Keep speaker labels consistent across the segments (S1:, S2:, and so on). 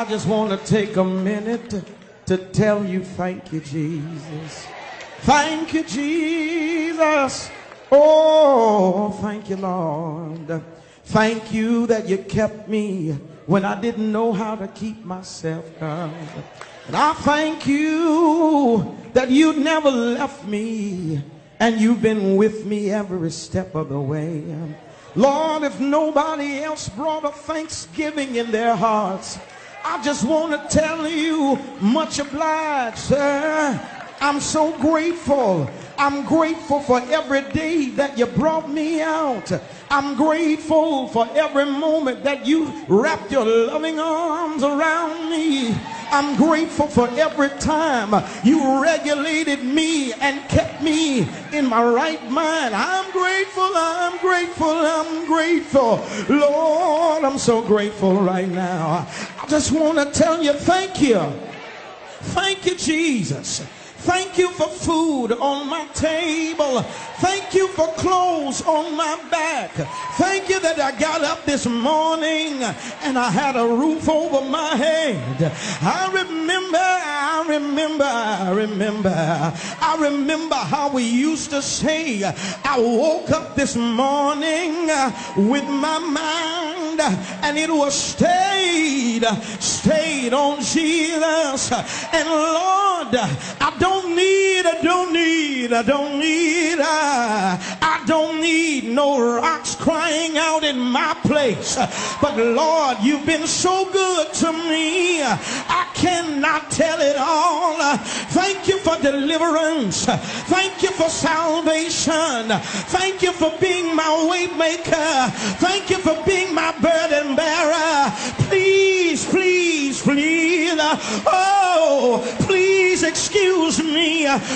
S1: I just want to take a minute to, tell you thank you, Jesus. Thank you, Jesus. Oh, thank you, Lord. Thank you that you kept me when I didn't know how to keep myself. And I thank you that you never left me and you've been with me every step of the way. Lord, if nobody else brought a thanksgiving in their hearts, I just want to tell you, much obliged, sir. I'm so grateful. I'm grateful for every day that you brought me out. I'm grateful for every moment that you wrapped your loving arms around me. I'm grateful for every time you regulated me and kept me in my right mind. I'm grateful, I'm grateful, I'm grateful. Lord, I'm so grateful right now. I just want to tell you thank you. Thank you, Jesus. Thank you for food on my table. Thank you for clothes on my back. Thank you that I got up this morning and I had a roof over my head. I remember, I remember, I remember, I remember how we used to say, I woke up this morning with my mind and it was stayed, stayed on Jesus. And Lord, I don't need, I don't need, I don't need, I, I don't need no rocks crying out in my place. But Lord, you've been so good to me. I cannot tell it all. Thank you for deliverance. Thank you for salvation. Thank you for being my way maker. Thank you for being my burden bearer. Please, please, please. Oh,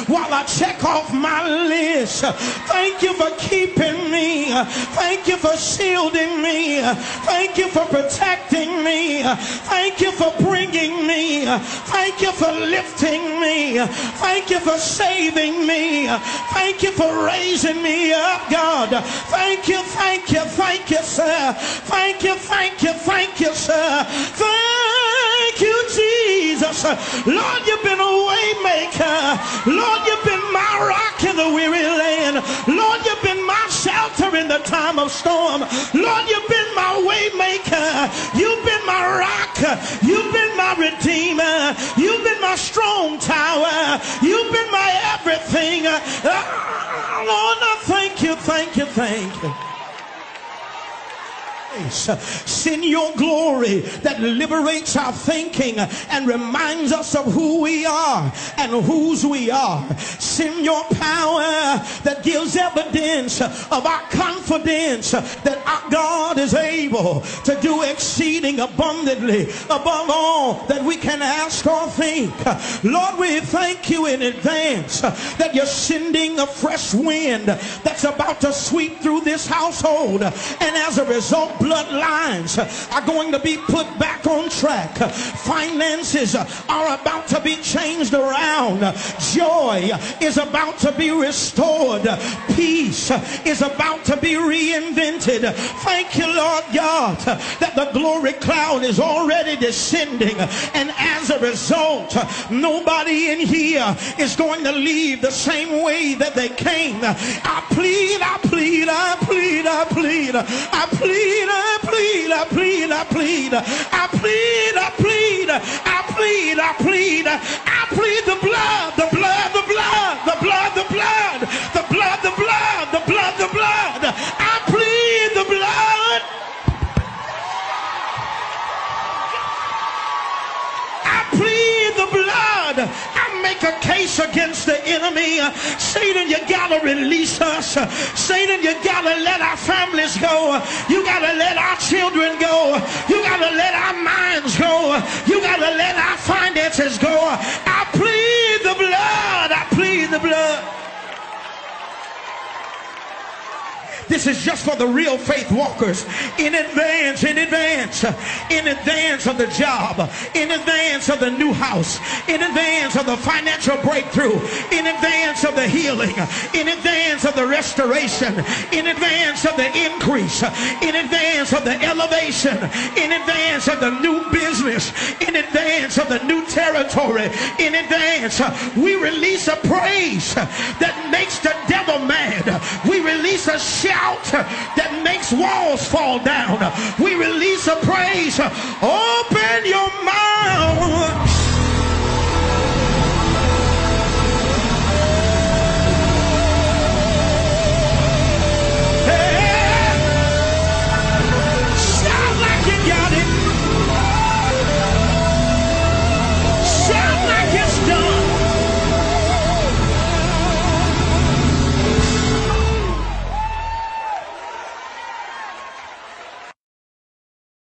S1: while I check off my list. Thank you for keeping me. Thank you for shielding me. Thank you for protecting me. Thank you for bringing me. Thank you for lifting me. Thank you for saving me. Thank you for raising me up, God. Thank you, thank you, thank you, sir. Thank you, thank you, thank you, sir. Thank. Lord, you've been a waymaker. Lord, you've been my rock in the weary land. Lord, you've been my shelter in the time of storm. Lord, you've been my waymaker. You've been my rock. You've been my redeemer. You've been my strong tower. You've been my everything. Oh, Lord, I thank you, thank you, thank you. Send your glory that liberates our thinking and reminds us of who we are and whose we are. Send your power that gives evidence of our confidence that our God is able to do exceeding abundantly above all that we can ask or think. Lord, we thank you in advance that you're sending a fresh wind that's about to sweep through this household. And as a result, bloodlines are going to be put back on track. Finances are about to be changed around. Joy is about to be restored. Peace is about to be reinvented. Thank you, Lord God, that the glory cloud is already descending. And as a result, nobody in here is going to leave the same way that they came. I plead, I plead, I plead, I plead, I plead, I plead, I plead, I plead, I plead, I plead, I plead, I plead, I plead the blood, the blood, the blood, the blood, the blood, the blood, the blood, the blood, the blood. I plead the blood. I plead the blood. I make a case against the enemy. Satan, you gotta release us. Satan, you gotta let our families go. You gotta let our children go. You gotta let our minds go. You gotta let our finances go. This is just for the real faith walkers. In advance, in advance, in advance of the job, in advance of the new house, in advance of the financial breakthrough, in advance of the healing, in advance of the restoration, in advance of the increase, in advance of the elevation, in advance of the new business, in advance of the new territory, in advance. We release a praise that makes the devil mad. We release a shout that makes walls fall down. We release a praise. Open your mouth